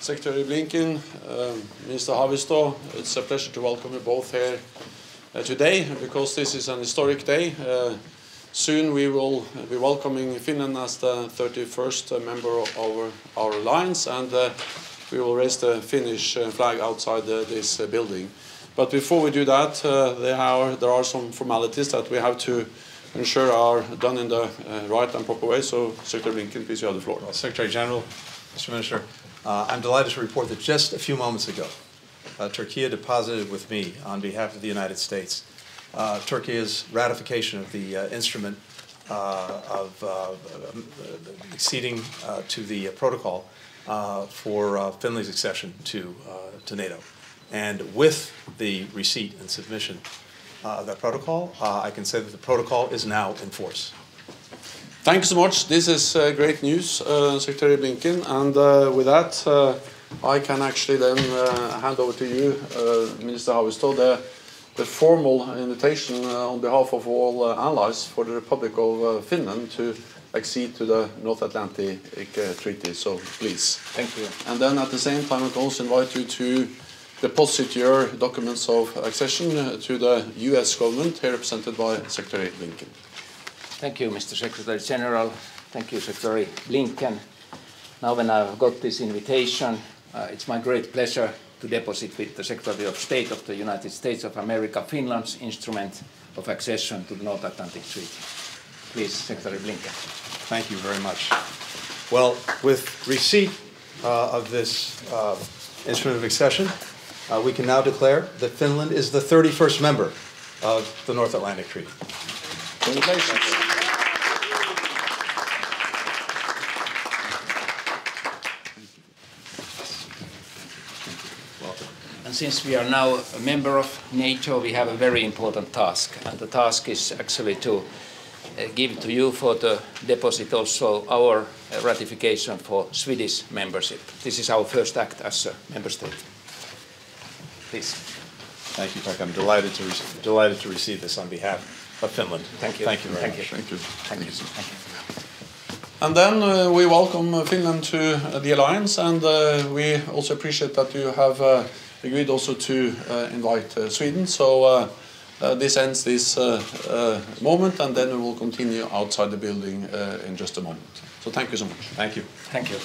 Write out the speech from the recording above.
Secretary Blinken, um, Minister Haavisto, it's a pleasure to welcome you both here uh, today because this is an historic day. Uh, soon we will be welcoming Finland as the 31st member of our, our alliance and uh, we will raise the Finnish uh, flag outside this uh, building. But before we do that, uh, there, are, there are some formalities that we have to ensure are done in the right and proper way. So, Secretary Blinken, please, you have the floor. Well, Secretary General, Mr. Minister, uh, I'm delighted to report that just a few moments ago, uh, Turkey deposited with me on behalf of the United States uh, Turkey's ratification of the uh, instrument uh, of uh, acceding to the protocol for Finland's accession to, to NATO. And with the receipt and submission of that protocol, I can say that the protocol is now in force. Thank you so much. This is uh, great news, uh, Secretary Blinken. And uh, with that, uh, I can actually then uh, hand over to you, uh, Minister Haavisto, the, the formal invitation on behalf of all allies for the Republic of Finland to accede to the North Atlantic Treaty. So please. Thank you. And then at the same time, I can also invite you to deposit your documents of accession to the US government, here represented by Secretary Blinken. Thank you, Mr. Secretary General. Thank you, Secretary Blinken. Now, when I've got this invitation, uh, it's my great pleasure to deposit with the Secretary of State of the United States of America Finland's instrument of accession to the North Atlantic Treaty. Please, Secretary Blinken. Thank you very much. Well, with receipt uh, of this uh, instrument of accession, uh, we can now declare that Finland is the 31st member of the North Atlantic Treaty. Congratulations. And since we are now a member of NATO, we have a very important task. And the task is actually to uh, give to you for the deposit also our uh, ratification for Swedish membership. This is our first act as a member state. Please. Thank you, Pekka. I'm delighted to, delighted to receive this on behalf of Finland. Thank you. Thank you very Thank much. You. Thank you. Thank you. Thank you. And then uh, we welcome Finland to uh, the alliance, and uh, we also appreciate that you have uh, agreed also to uh, invite uh, Sweden. So uh, this ends this moment, and then we will continue outside the building in just a moment. So thank you so much. Thank you. Thank you.